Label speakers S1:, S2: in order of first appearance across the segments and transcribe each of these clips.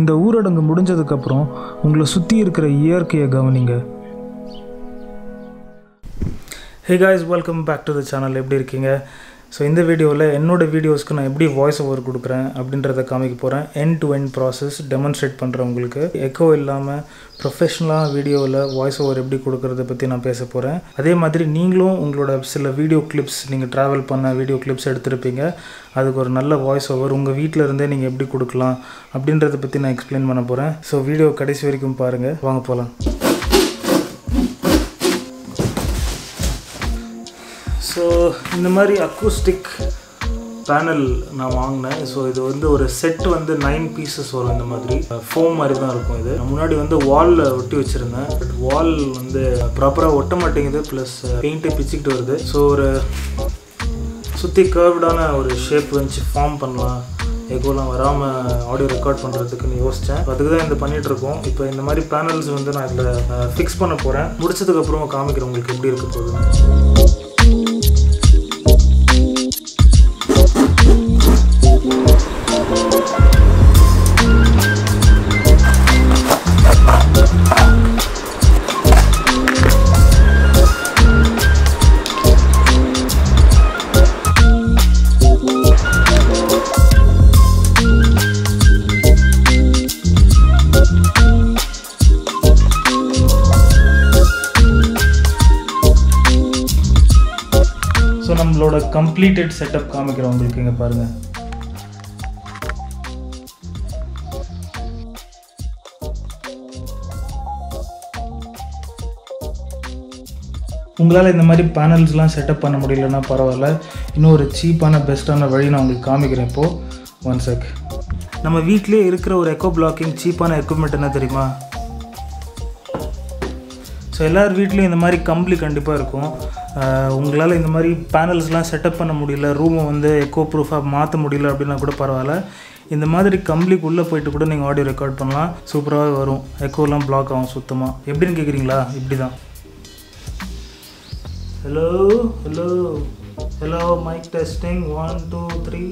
S1: இந்த ஊரடங்கு முடிஞ்சதுக்கப்புறம் உங்களை சுற்றி இருக்கிற இயற்கையை கவனிங்க. Hey guys welcome back to the channel எப்படி இருக்கீங்க? ஸோ இந்த வீடியோவில் என்னோட வீடியோஸ்க்கு நான் எப்படி வாய்ஸ் ஓவர் கொடுக்குறேன் அப்படின்றத காமிக்க போகிறேன் end to end process demonstrate பண்ணுறேன் உங்களுக்கு எக்கோ இல்லாமல் ப்ரொஃபஷ்னலாக வீடியோவில் வாய்ஸ் ஓவர் எப்படி கொடுக்குறத பற்றி நான் பேச போகிறேன் அதே மாதிரி நீங்களும் உங்களோட சில வீடியோ கிளிப்ஸ் நீங்கள் ட்ராவல் பண்ண வீடியோ கிளிப்ஸ் எடுத்திருப்பீங்க. அதுக்கு ஒரு நல்ல வாய்ஸ் ஓவர் உங்கள் வீட்டில் இருந்தே நீங்கள் எப்படி கொடுக்கலாம் அப்படின்றத பற்றி நான் எக்ஸ்பிளைன் பண்ண போகிறேன் ஸோ வீடியோ கடைசி வரைக்கும் பாருங்கள் வாங்க போகலாம் ஸோ இந்த மாதிரி அக்கூஸ்டிக் பேனல் நான் வாங்கினேன். ஸோ இது வந்து ஒரு செட் வந்து நைன் பீசஸ் வரும் இந்த மாதிரி. ஃபோம் மாதிரி தான் இருக்கும் இது. முன்னாடி வந்து வாலில் ஒட்டி வச்சுருந்தேன். பட் வால் வந்து ப்ராப்பராக ஒட்ட மாட்டேங்குது. ப்ளஸ் பெயிண்ட்டு பிச்சுக்கிட்டு வருது. ஸோ ஒரு சுற்றி கர்வ்டான ஒரு ஷேப் வந்துச்சு ஃபார்ம் பண்ணலாம். எகோலாம் வராமல் ஆடியோ ரெக்கார்ட் பண்ணுறதுக்குன்னு யோசித்தேன் அதுக்கு தான் இந்த பண்ணிகிட்ருக்கோம் இப்போ இந்த மாதிரி பேனல்ஸ் வந்து நான் இதில் ஃபிக்ஸ் பண்ண போகிறேன் முடிச்சதுக்கப்புறம் காமிக்கிறேன் உங்களுக்கு எப்படி இருக்க போகுதுன்னு. கம்ப்ளீட்டட் செட்டப் காமிக்கிறோம் உங்களுக்கு இங்கே பாருங்கள் உங்களால் இந்த மாதிரி பேனல்ஸ்லாம் செட்டப் பண்ண முடியலன்னா பரவாயில்ல. இன்னும் ஒரு சீப்பான பெஸ்ட்டான வழி நான் உங்களுக்கு காமிக்கிறேன் இப்போது ஒன் செக் நம்ம வீட்டிலே இருக்கிற ஒரு எக்கோ பிளாக்கிங் சீப்பான எக்யூப்மெண்ட் என்ன தெரியுமா? ஸோ எல்லார் வீட்லேயும் இந்த மாதிரி கம்பளி கண்டிப்பாக இருக்கும். உங்களால் இந்த மாதிரி பேனல்ஸ்லாம் செட்டப் பண்ண முடியல ரூமை வந்து எக்கோ ப்ரூஃபாக மாற்ற முடியல அப்படின்னா கூட பரவாயில்ல. இந்த மாதிரி கம்பளிக்குள்ளே போயிட்டு கூட நீங்கள் ஆடியோ ரெக்கார்ட் பண்ணலாம். சூப்பராகவே வரும். எக்கோலாம் பிளாக் ஆகும் சுத்தமாக எப்படின்னு கேட்குறீங்களா இப்படி தான் hello hello hello mic testing one two three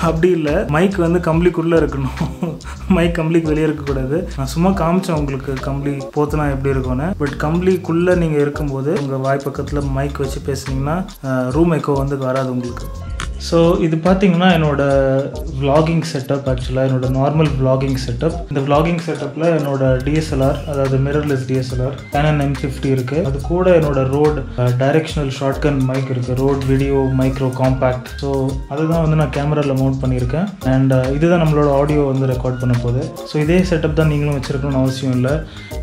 S1: அப்படி இல்லை. மைக் வந்து கம்பளிக்குள்ளே இருக்கணும். மைக் கம்பளிக்கு வெளியே இருக்கக்கூடாது நான் சும்மா காமிச்சேன் உங்களுக்கு கம்பளி போத்துனா எப்படி இருக்கும்னு. பட் கம்பளிக்குள்ளே நீங்கள் இருக்கும்போது உங்கள் வாய் பக்கத்தில் மைக் வச்சு பேசுனீங்கன்னா ரூம் எக்கோ வந்து வராது உங்களுக்கு. ஸோ இது பார்த்தீங்கன்னா என்னோட விலாகிங் செட்டப் ஆக்சுவலாக என்னோட நார்மல் விலாகிங் செட்டப் இந்த விலாகிங் செட்டப்பில் என்னோட டிஎஸ்எல்ஆர் அதாவது mirrorless DSLR Canon M fifty இருக்குது அது கூட என்னோட ரோட் டைரெக்ஷனல் ஷார்ட்கன் மைக் இருக்குது Rode video micro compact so அதுதான் வந்து நான் கேமராவில் மவுண்ட் பண்ணியிருக்கேன். அண்ட் இதுதான் நம்மளோட ஆடியோ வந்து ரெக்கார்ட் பண்ண போகுது. ஸோ இதே செட்டப் தான் நீங்களும் வச்சுருக்கணும்னு அவசியம் இல்லை.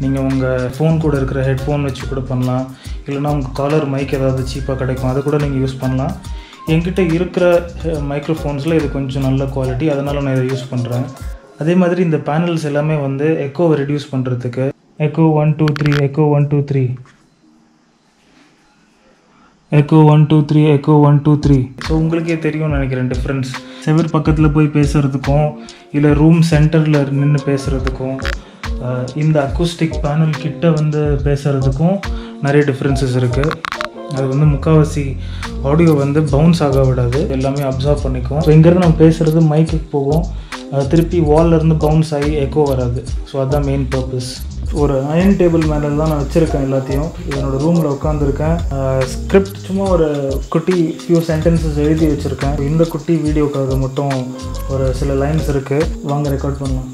S1: நீங்கள் உங்கள் ஃபோன் கூட இருக்கிற ஹெட்ஃபோன் வச்சு கூட பண்ணலாம். இல்லைனா உங்கள் காலர் மைக் ஏதாவது சீப்பாக கிடைக்கும். அதை கூட நீங்கள் யூஸ் பண்ணலாம். என்கிட்ட இருக்கிற மைக்ரோஃபோன்ஸில் இது கொஞ்சம் நல்ல குவாலிட்டி அதனால் நான் இதை யூஸ் பண்ணுறேன் அதே மாதிரி இந்த பேனல்ஸ் எல்லாமே வந்து எக்கோவை ரெடியூஸ் பண்ணுறதுக்கு echo one two three echo one two three echo one two three echo one two three so உங்களுக்கே தெரியும்னு நினைக்கிறேன் டிஃப்ரென்ஸ் செவர் பக்கத்தில் போய் பேசுகிறதுக்கும் இல்லை ரூம் சென்டரில் நின்று பேசுகிறதுக்கும் இந்த அக்கூஸ்டிக் பேனல் கிட்ட வந்து பேசுகிறதுக்கும் நிறைய டிஃப்ரென்சஸ் இருக்குது அது வந்து முக்கால்வாசி ஆடியோ வந்து பவுன்ஸ் ஆக விடாது. எல்லாமே அப்சர்வ் பண்ணிக்கும். ஸோ இங்கேருந்து நம்ம பேசுகிறது மைக்குக்கு போகும். திருப்பி வால்லேருந்து பவுன்ஸ் ஆகி எக்கோ வராது. ஸோ அதுதான் மெயின் பர்பஸ் ஒரு அயன் டேபிள் மேலே தான் நான் வச்சுருக்கேன் எல்லாத்தையும். என்னோட ரூமில் உட்காந்துருக்கேன் ஸ்கிரிப்ட் சும்மா ஒரு குட்டி ஃபியூ சென்டென்சஸ் எழுதி வச்சுருக்கேன். இந்த குட்டி வீடியோக்காக மட்டும் ஒரு சில லைன்ஸ் இருக்குது வாங்க ரெக்கார்ட் பண்ணலாம்.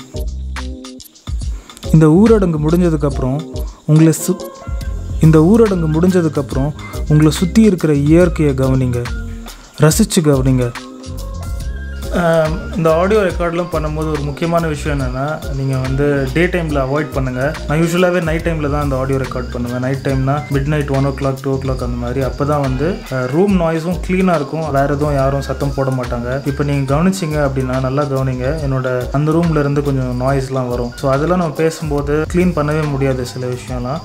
S1: இந்த ஊரடங்கு முடிஞ்சதுக்கப்புறம் உங்களை சு இந்த ஊரடங்கு முடிஞ்சதுக்கப்புறம் உங்களை சுற்றி இருக்கிற இயற்கையை கவனிங்க. ரசித்து கவனிங்க. இந்த ஆடியோ ரெக்கார்ட்லாம் பண்ணும்போது ஒரு முக்கியமான விஷயம் என்னென்னா நீங்கள் வந்து டே டைமில் அவாய்ட் பண்ணுங்கள் நான் யூஸ்வலாகவே நைட் டைமில் தான் அந்த ஆடியோ ரெக்கார்ட் பண்ணுவேன். நைட் டைம்னா midnight one o'clock two o'clock அந்த மாதிரி. அப்போ தான் வந்து ரூம் நாய்ஸும் க்ளீனாக இருக்கும். வேறு எதுவும் யாரும் சத்தம் போட மாட்டாங்க. இப்போ நீங்கள் கவனிச்சிங்க அப்படின்னா நல்லா கவனிங்க. என்னோட அந்த ரூம்லேருந்து கொஞ்சம் நாய்ஸ்லாம் வரும். ஸோ அதெல்லாம் நம்ம பேசும்போது க்ளீன் பண்ணவே முடியாது சில விஷயம்லாம்.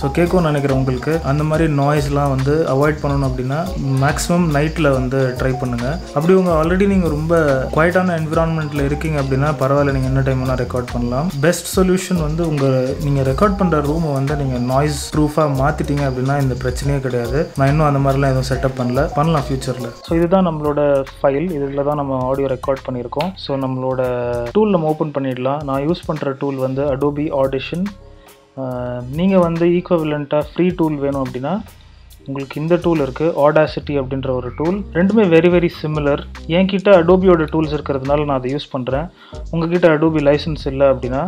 S1: ஸோ கேட்கும்னு நினைக்கிறேன் உங்களுக்கு அந்த மாதிரி நாய்ஸ்லாம் வந்து அவாய்ட் பண்ணணும் அப்படின்னா மேக்ஸிமம் நைட்டில் வந்து ட்ரை பண்ணுங்கள் அப்படி உங்கள் ஆல்ரெடி நீங்கள் ரொம்ப குவைட்டான என்விரான்மெண்ட்டில் இருக்கீங்க அப்படின்னா பரவாயில்ல நீங்கள் என்ன டைம் வேணால் ரெக்கார்ட் பண்ணலாம். பெஸ்ட் சொல்யூஷன் வந்து உங்கள் நீங்கள் ரெக்கார்ட் பண்ணுற ரூமை வந்து நீங்கள் நாய்ஸ் ப்ரூஃபாக மாற்றிட்டீங்க அப்படின்னா இந்த பிரச்சனையே கிடையாது. நான் இன்னும் அந்த மாதிரிலாம் எதுவும் செட்டப் பண்ணல. பண்ணலாம் ஃபியூச்சரில் ஸோ இதுதான் நம்மளோட ஃபைல் இதில் தான் நம்ம ஆடியோ ரெக்கார்ட் பண்ணியிருக்கோம். ஸோ நம்மளோட டூல் நம்ம ஓப்பன் பண்ணிடலாம். நான் யூஸ் பண்ணுற டூல் வந்து அடோபி ஆடிஷன் நீங்கள் வந்து ஈக்குவலண்ட்டாக ஃப்ரீ டூல் வேணும் அப்படின்னா உங்களுக்கு இந்த டூல் இருக்குது ஆடாசிட்டி அப்படின்ற ஒரு டூல் ரெண்டுமே வெரி வெரி சிமிலர் என்கிட்ட அடோபியோட டூல்ஸ் இருக்கிறதுனால நான் அதை யூஸ் பண்ணுறேன் உங்ககிட்ட அடோபி லைசன்ஸ் இல்லை அப்படின்னா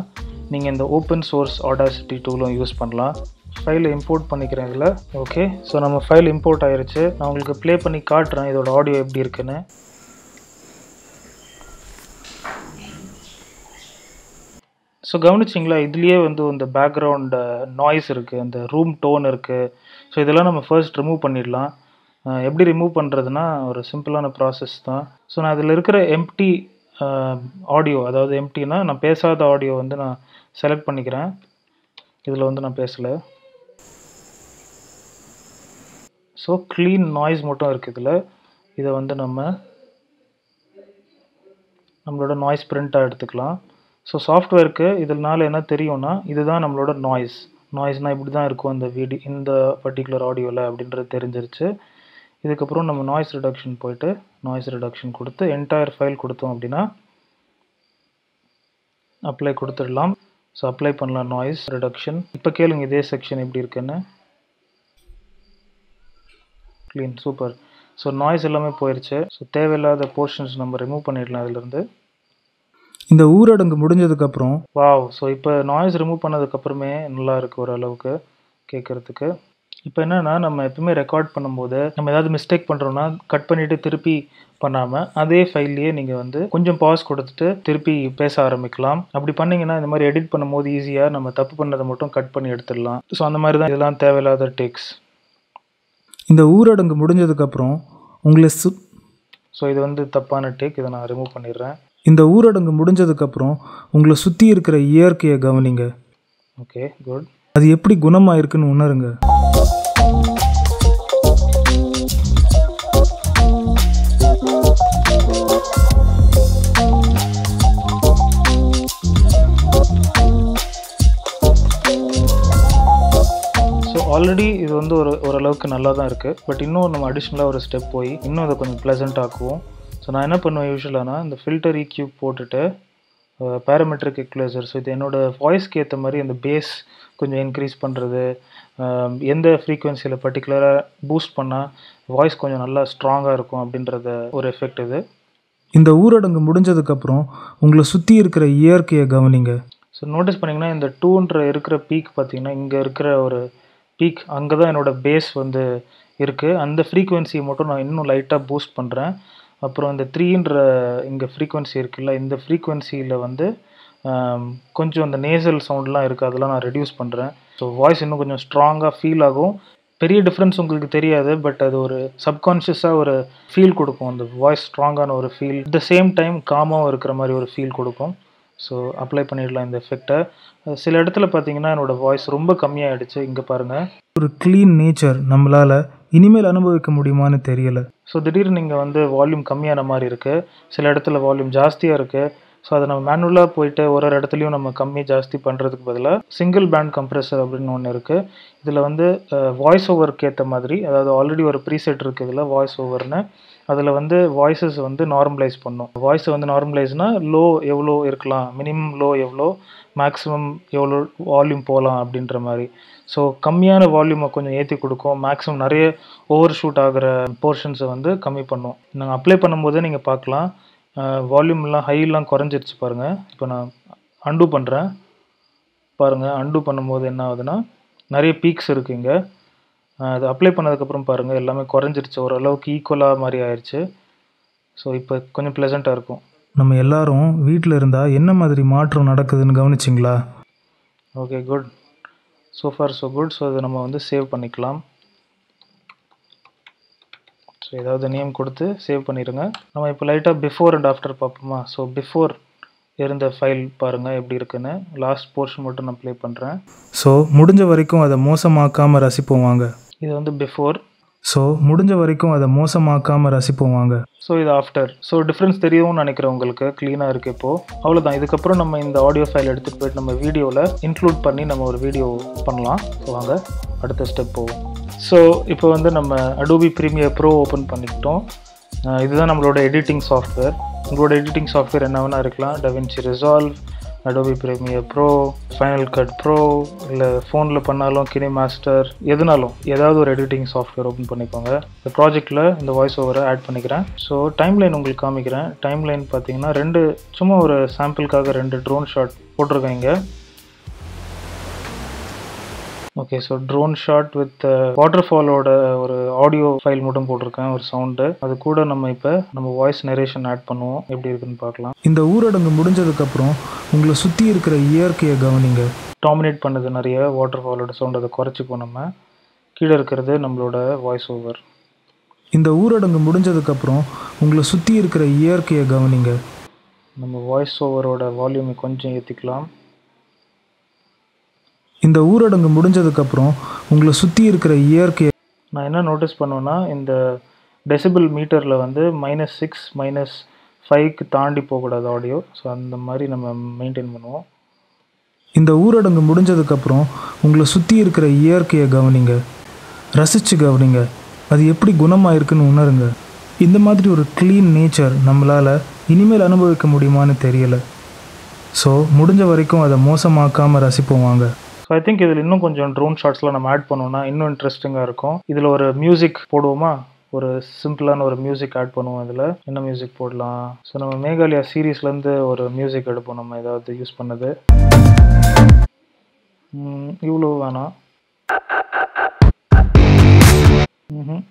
S1: நீங்கள் இந்த ஓப்பன் சோர்ஸ் ஆடாசிட்டி டூலும் யூஸ் பண்ணலாம். ஃபைலை இம்போர்ட் பண்ணிக்கிறேன் இதில். ஓகே ஸோ நம்ம ஃபைல் இம்போர்ட் ஆயிடுச்சு நான் உங்களுக்கு ப்ளே பண்ணி காட்டுறேன் இதோட ஆடியோ எப்படி இருக்குன்னு. ஸோ கவனிச்சிங்களா? இதுலேயே வந்து இந்த பேக்ரவுண்ட் நாய்ஸ் இருக்குது அந்த ரூம் டோன் இருக்குது ஸோ இதெல்லாம் நம்ம ஃபர்ஸ்ட் ரிமூவ் பண்ணிடலாம். எப்படி ரிமூவ் பண்ணுறதுனா ஒரு சிம்பிளான ப்ராசஸ் தான். ஸோ நான் அதில் இருக்கிற எம்டி ஆடியோ அதாவது எம்டினா நான் பேசாத ஆடியோ வந்து நான் செலக்ட் பண்ணிக்கிறேன். இதில் வந்து நான் பேசலை. ஸோ க்ளீன் நாய்ஸ் மட்டும் இருக்குது இதில். இதை வந்து நம்ம நம்மளோட நாய்ஸ் பிரிண்ட்டாக எடுத்துக்கலாம். ஸோ சாஃப்ட்வேருக்கு இதனால் என்ன தெரியும்னா இதுதான் நம்மளோட நாய்ஸ் நாய்ஸ்னால் இப்படி தான் இருக்கும் இந்த வீடியோ இந்த பர்டிகுலர் ஆடியோவில் அப்படின்றது தெரிஞ்சிருச்சு. இதுக்கப்புறம் நம்ம நாய்ஸ் ரிடக்ஷன் போயிட்டு நாய்ஸ் ரிடக்ஷன் கொடுத்து என்டையர் ஃபைல் கொடுத்தோம் அப்படின்னா அப்ளை கொடுத்துடலாம். ஸோ அப்ளை பண்ணலாம் நாய்ஸ் ரிடக்ஷன் இப்போ கேளுங்க இதே செக்ஷன் எப்படி இருக்குன்னு. க்ளீன் சூப்பர் ஸோ நாய்ஸ் எல்லாமே போயிடுச்சு ஸோ தேவையில்லாத போர்ஷன்ஸ் நம்ம ரிமூவ் பண்ணிடலாம் இதுலேருந்து
S2: இந்த ஊரடங்கு முடிஞ்சதுக்கப்புறம்
S1: வாவ் ஸோ இப்போ நாய்ஸ் ரிமூவ் பண்ணதுக்கப்புறமே நல்லா இருக்குது ஓரளவுக்கு கேட்குறதுக்கு இப்போ என்னென்னா நம்ம எப்பவுமே ரெக்கார்ட் பண்ணும்போது நம்ம ஏதாவது மிஸ்டேக் பண்ணுறோம்னா கட் பண்ணிவிட்டு திருப்பி பண்ணாமல் அதே ஃபைல்லையே நீங்கள் வந்து கொஞ்சம் பாஸ் கொடுத்துட்டு திருப்பி பேச ஆரம்பிக்கலாம். அப்படி பண்ணீங்கன்னா இந்த மாதிரி எடிட் பண்ணும்போது ஈஸியாக நம்ம தப்பு பண்ணதை மட்டும் கட் பண்ணி எடுத்துடலாம். ஸோ அந்த மாதிரி தான் இதெல்லாம் தேவையில்லாத டேக்ஸ்
S2: இந்த ஊரடங்கு முடிஞ்சதுக்கப்புறம் உங்களை சு
S1: ஸோ இது வந்து தப்பான டேக் இதை நான் ரிமூவ் பண்ணிடுறேன்.
S2: இந்த ஊரடங்கு முடிஞ்சதுக்கப்புறம் உங்களை சுற்றி இருக்கிற இயற்கையை கவனிங்க.
S1: ஓகே குட்
S2: அது எப்படி குணமாக இருக்குன்னு உணருங்க.
S1: ஸோ ஆல்ரெடி இது வந்து ஒரு ஓரளவுக்கு நல்லா தான் இருக்குது பட் இன்னும் நம்ம அடிஷ்னலாக ஒரு ஸ்டெப் போய் இன்னும் அதை கொஞ்சம் ப்ளசண்ட் ஆக்குவோம். ஸோ நான் என்ன பண்ணுவேன் யூஸ்வலானா இந்த ஃபில்டர் இக்யூப் போட்டுட்டு பேராமெட்ரிக் எக்வலைசர் ஸோ இது என்னோடய வாய்ஸ்க்கு ஏற்ற மாதிரி அந்த பேஸ் கொஞ்சம் இன்க்ரீஸ் பண்ணுறது எந்த ஃப்ரீக்குவென்சியில் பர்டிகுலராக பூஸ்ட் பண்ணால் வாய்ஸ் கொஞ்சம் நல்லா ஸ்ட்ராங்காக இருக்கும் அப்படின்றத ஒரு எஃபெக்ட் இது.
S2: இந்த ஊரடங்கு முடிஞ்சதுக்கப்புறம் உங்களை சுற்றி இருக்கிற இயற்கையை கவனிங்க.
S1: ஸோ நோட்டீஸ் பண்ணிங்கன்னா இந்த டூன்ற இருக்கிற பீக் பார்த்தீங்கன்னா இங்கே இருக்கிற ஒரு பீக் அங்கே தான் என்னோடய பேஸ் வந்து இருக்குது அந்த ஃப்ரீக்குவென்சியை மட்டும் நான் இன்னும் லைட்டாக பூஸ்ட் பண்ணுறேன் அப்புறம் இந்த த்ரீன்ற இங்கே ஃப்ரீக்குவென்சி இருக்குல்ல இந்த ஃப்ரீக்குவென்சியில் வந்து கொஞ்சம் அந்த நேசல் சவுண்ட்லாம் இருக்குது அதெல்லாம் நான் ரெடியூஸ் பண்ணுறேன் ஸோ வாய்ஸ் இன்னும் கொஞ்சம் ஸ்ட்ராங்காக ஃபீல் ஆகும். பெரிய டிஃப்ரென்ஸ் உங்களுக்கு தெரியாது பட் அது ஒரு சப்கான்ஷியஸாக ஒரு ஃபீல் கொடுக்கும். அந்த வாய்ஸ் ஸ்ட்ராங்கான ஒரு feel at the same time காமாகவும் இருக்கிற மாதிரி ஒரு ஃபீல் கொடுக்கும். ஸோ அப்ளை பண்ணிடலாம் இந்த எஃபெக்டை சில இடத்துல பார்த்தீங்கன்னா என்னோட வாய்ஸ் ரொம்ப கம்மியாகிடுச்சு இங்கே பாருங்கள்
S2: ஒரு க்ளீன் நேச்சர் நம்மளால் இனிமேல் அனுபவிக்க முடியுமான்னு தெரியல.
S1: ஸோ திடீர்னு நீங்கள் வந்து வால்யூம் கம்மியான மாதிரி இருக்குது சில இடத்துல வால்யூம் ஜாஸ்தியாக இருக்குது ஸோ அதை நம்ம மேனுவலாக போயிட்டு ஒரு ஒரு இடத்துலையும் நம்ம கம்மி ஜாஸ்தி பண்ணுறதுக்கு பதிலாக சிங்கிள் பேண்ட் கம்ப்ரெசர் அப்படின்னு ஒன்று இருக்குது இதில் வந்து வாய்ஸ் ஓவருக்கு ஏற்ற மாதிரி அதாவது ஆல்ரெடி ஒரு ப்ரீசெட் இருக்குது இதில் வாய்ஸ் ஓவர்னு அதில் வந்து வாய்ஸஸ் வந்து நார்மலைஸ் பண்ணும். வாய்ஸை வந்து நார்மலைஸ்னால் லோ எவ்வளோ இருக்கலாம்? மினிமம் லோ எவ்வளோ மேக்ஸிமம் எவ்வளோ வால்யூம் போகலாம் அப்படின்ற மாதிரி. ஸோ கம்மியான வால்யூமை கொஞ்சம் ஏற்றி கொடுக்கும். மேக்ஸிமம் நிறைய ஓவர் ஷூட் ஆகிற போர்ஷன்ஸை வந்து கம்மி பண்ணும். நாங்கள் அப்ளை பண்ணும்போதே நீங்கள் பார்க்கலாம். வால்யூம்லாம் ஹைலாம் குறைஞ்சிருச்சு பாருங்கள் இப்போ நான் அண்டு பண்ணுறேன் பாருங்கள் அண்டு பண்ணும்போது என்ன ஆகுதுன்னா நிறைய பீக்ஸ் இருக்குது இங்கே. அது அப்ளை பண்ணதுக்கப்புறம் பாருங்கள் எல்லாமே குறைஞ்சிருச்சு. ஓரளவுக்கு ஈக்குவலாக மாதிரி ஆயிடுச்சு ஸோ இப்போ கொஞ்சம் ப்ளசண்ட்டாக இருக்கும்.
S2: நம்ம எல்லாரும் வீட்டில் இருந்தால் என்ன மாதிரி மாற்றம் நடக்குதுன்னு கவனிச்சிங்களா?
S1: Okay good so far so good so இதை நம்ம வந்து சேவ் பண்ணிக்கலாம். ஸோ ஏதாவது நேம் கொடுத்து சேவ் பண்ணிடுங்க நம்ம இப்போ லைட்டாக பிஃபோர் அண்ட் ஆஃப்டர் பார்ப்போமா? ஸோ பிஃபோர் இருந்த ஃபைல் பாருங்கள் எப்படி இருக்குன்னு. லாஸ்ட் போர்ஷன் மட்டும் நான் ப்ளே பண்ணுறேன்
S2: ஸோ முடிஞ்ச வரைக்கும் அதை மோசமாக்காமல் ரசிப்போம் வாங்க.
S1: இது வந்து பிஃபோர்
S2: ஸோ முடிஞ்ச வரைக்கும் அதை மோசமாக்காமல் ரசிப்போம் வாங்க.
S1: ஸோ இது ஆஃப்டர் ஸோ டிஃப்ரென்ஸ் தெரியும்னு நினைக்கிறேன் உங்களுக்கு. க்ளீனாக இருக்குது இப்போது அவ்வளோதான் இதுக்கப்புறம் நம்ம இந்த ஆடியோ ஃபைல் எடுத்துகிட்டு போயிட்டு நம்ம வீடியோவில் இன்க்ளூட் பண்ணி நம்ம ஒரு வீடியோ பண்ணலாம். ஸோ வாங்க. அடுத்த ஸ்டெப் போவோம். ஸோ இப்போ வந்து நம்ம அடோபி ப்ரீமியர் ப்ரோ ஓப்பன் பண்ணிக்கிட்டோம். இதுதான் நம்மளோட எடிட்டிங் சாஃப்ட்வேர் உங்களோட எடிட்டிங் சாஃப்ட்வேர் என்ன வேணால் இருக்கலாம். DaVinci Resolve Adobe Premiere Pro Final Cut Pro இல்லை ஃபோனில் பண்ணாலும் கினி மாஸ்டர் எதுனாலும் ஏதாவது ஒரு எடிட்டிங் சாஃப்ட்வேர் ஓப்பன் பண்ணிக்கோங்க. இந்த ப்ராஜெக்டில் இந்த வாய்ஸ் ஓவரை ஆட் பண்ணிக்கிறேன். ஸோ டைம்லைன் உங்களுக்கு காமிக்கிறேன். டைம்லைன் பார்த்தீங்கன்னா ரெண்டு சும்மா ஒரு சாம்பிளுக்காக ரெண்டு ட்ரோன் ஷாட் போட்டிருக்கேன் இங்கே. Okay so drone shot with water ஃபாலோட ஒரு ஆடியோ ஃபைல் மட்டும் போட்டிருக்கேன் ஒரு சவுண்டு அது கூட நம்ம இப்போ நம்ம வாய்ஸ் நரேஷன் ஆட் பண்ணுவோம். எப்படி இருக்குன்னு பார்க்கலாம்.
S2: இந்த ஊரடங்கு முடிஞ்சதுக்கப்புறம் உங்களை சுற்றி இருக்கிற இயற்கையை கவனிங்க.
S1: டாமினேட் பண்ணுது நிறைய வாட்டர் ஃபாலோட சவுண்ட் அதை குறைச்சிப்போம் நம்ம. கீழே இருக்கிறது நம்மளோட வாய்ஸ் ஓவர்
S2: இந்த ஊரடங்கு முடிஞ்சதுக்கப்புறம் உங்களை சுற்றி இருக்கிற இயற்கையை கவனிங்க.
S1: நம்ம வாய்ஸ் ஓவரோட வால்யூமை கொஞ்சம் ஏற்றிக்கலாம்
S2: இந்த ஊரடங்கு முடிஞ்சதுக்கப்புறம் உங்களை சுற்றி இருக்கிற இயற்கையை
S1: நான் என்ன நோட்டீஸ் பண்ணுவேன்னா இந்த டெசிபிள் மீட்டரில் வந்து மைனஸ் சிக்ஸ் மைனஸ் ஃபைவ்க்கு தாண்டி போகக்கூடாது ஆடியோ ஸோ அந்த மாதிரி நம்ம மெயின்டைன் பண்ணுவோம்.
S2: இந்த ஊரடங்கு முடிஞ்சதுக்கப்புறம் உங்களை சுற்றி இருக்கிற இயற்கையை கவனிங்க. ரசித்து கவனிங்க. அது எப்படி குணமாக இருக்குன்னு உணருங்க. இந்த மாதிரி ஒரு க்ளீன் நேச்சர் நம்மளால் இனிமேல் அனுபவிக்க முடியுமான்னு தெரியல. ஸோ முடிஞ்ச வரைக்கும் அதை மோசமாக்காமல் ரசிப்போம் வாங்க.
S1: ஐ திங்க் இதில் இன்னும் கொஞ்சம் ட்ரோன் ஷாட்ஸ்லாம் நம்ம ஆட் பண்ணோம்னா இன்னும் இன்ட்ரெஸ்டிங்காக இருக்கும். இதில் ஒரு மியூசிக் போடுவோமா? ஒரு சிம்பிளான ஒரு மியூசிக் ஆட் பண்ணுவோம் இதில். என்ன மியூசிக் போடலாம்? ஸோ நம்ம மேகாலயா சீரீஸ்லேருந்து ஒரு மியூசிக் எடுப்போம். நம்ம ஏதாவது யூஸ் பண்ணது. இவ்வளோ வேணாம் ம்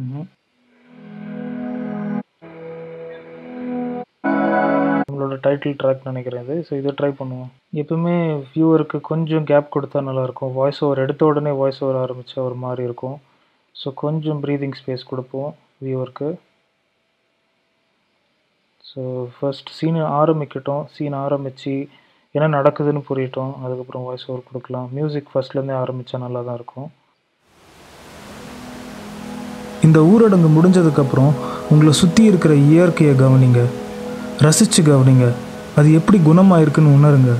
S1: ம் நம்மளோட டைட்டில் ட்ராக் நினைக்கிறேன் இது ஸோ இதை ட்ரை பண்ணுவோம். எப்பவுமே வியூவருக்கு கொஞ்சம் கேப் கொடுத்தா நல்லாயிருக்கும். வாய்ஸ் ஓவர் எடுத்த உடனே வாய்ஸ் ஓவர் ஆரம்பித்தா ஒரு மாதிரி இருக்கும். ஸோ கொஞ்சம் ப்ரீதிங் ஸ்பேஸ் கொடுப்போம் வியூவருக்கு ஸோ ஃபஸ்ட் சீன் ஆரம்பிக்கட்டும். சீன் ஆரம்பித்து என்ன நடக்குதுன்னு புரியட்டும். அதுக்கப்புறம் வாய்ஸ் ஓவர் கொடுக்கலாம் மியூசிக் ஃபஸ்ட்லேருந்தே ஆரம்பித்தா நல்லா தான் இருக்கும்.
S2: இந்த ஊரடங்கு முடிஞ்சதுக்கப்புறம் உங்களை சுற்றி இருக்கிற இயற்கையை கவனிங்க. ரசித்து கவனிங்க அது எப்படி குணமாக இருக்குன்னு உணருங்க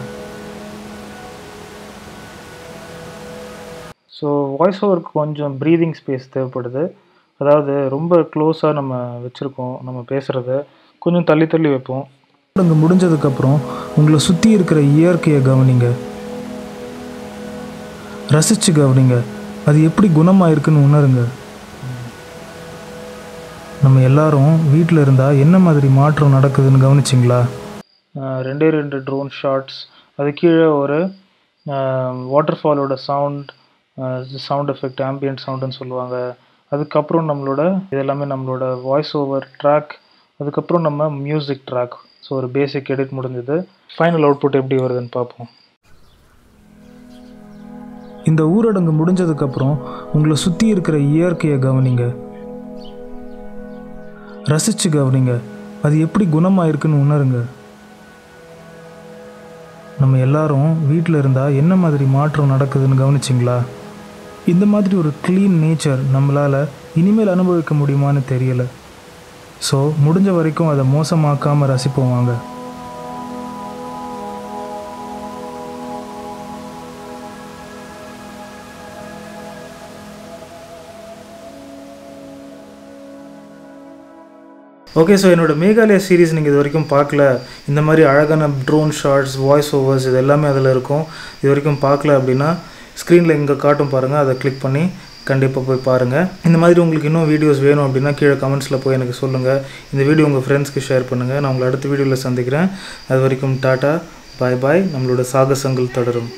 S1: ஸோ வாய்ஸ் ஓவருக்கு கொஞ்சம் ப்ரீதிங் ஸ்பேஸ் தேவைப்படுது. அதாவது ரொம்ப க்ளோஸாக நம்ம வச்சுருக்கோம் நம்ம பேசுகிறத கொஞ்சம் தள்ளி தள்ளி வைப்போம்.
S2: ஊரடங்கு முடிஞ்சதுக்கப்புறம் உங்களை சுற்றி இருக்கிற இயற்கையை கவனிங்க. ரசித்து கவனிங்க அது எப்படி குணமாக இருக்குன்னு உணருங்க. நம்ம எல்லாரும் வீட்டில் இருந்தால் என்ன மாதிரி மாற்றம் நடக்குதுன்னு கவனிச்சிங்களா?
S1: ரெண்டே ரெண்டு ட்ரோன் ஷாட்ஸ் அது கீழே ஒரு வாட்டர் ஃபாலோட சவுண்ட் சவுண்ட் எஃபெக்ட் ஆம்பியன்ட் சவுண்டுன்னு சொல்லுவாங்க. அதுக்கப்புறம் நம்மளோட இது எல்லாமே நம்மளோட வாய்ஸ் ஓவர் ட்ராக் அதுக்கப்புறம் நம்ம மியூசிக் ட்ராக் ஸோ ஒரு பேசிக் எடிட் முடிஞ்சது. ஃபைனல் அவுட்புட் எப்படி வருதுன்னு பார்ப்போம்.
S2: இந்த ஊரடங்கு முடிஞ்சதுக்கப்புறம் உங்களை சுற்றி இருக்கிற இயற்கையை கவனிங்க. ரசித்து கவனிங்க. அது எப்படி குணமாக இருக்குன்னு உணருங்க. நம்ம எல்லாரும் வீட்டில் இருந்தால் என்ன மாதிரி மாற்றம் நடக்குதுன்னு கவனிச்சிங்களா? இந்த மாதிரி ஒரு க்ளீன் நேச்சர் நம்மளால் இனிமேல் அனுபவிக்க முடியுமான்னு தெரியலை. ஸோ முடிஞ்ச வரைக்கும் அதை மோசமாக்காமல் ரசிப்போம் வாங்க.
S1: ஓகே ஸோ என்னோட மேகாலயா சீரிஸ் நீங்கள் இது வரைக்கும் பார்க்கல. இந்த மாதிரி அழகான ட்ரோன் ஷார்ட்ஸ் வாய்ஸ் ஓவர்ஸ் இது எல்லாமே அதில் இருக்கும். இது வரைக்கும் பார்க்கல அப்படின்னா ஸ்க்ரீனில் இங்கே காட்டும் பாருங்கள் அதை கிளிக் பண்ணி கண்டிப்பாக போய் பாருங்கள் இந்த மாதிரி உங்களுக்கு இன்னும் வீடியோஸ் வேணும் அப்படின்னா கீழே கமெண்ட்ஸில் போய் எனக்கு சொல்லுங்கள் இந்த வீடியோ உங்கள் ஃப்ரெண்ட்ஸ்க்கு ஷேர் பண்ணுங்கள் நான் உங்களை அடுத்த வீடியோவில் சந்திக்கிறேன். அது வரைக்கும் டாட்டா பாய் பாய் நம்மளோட சாகசங்கள் தொடரும்.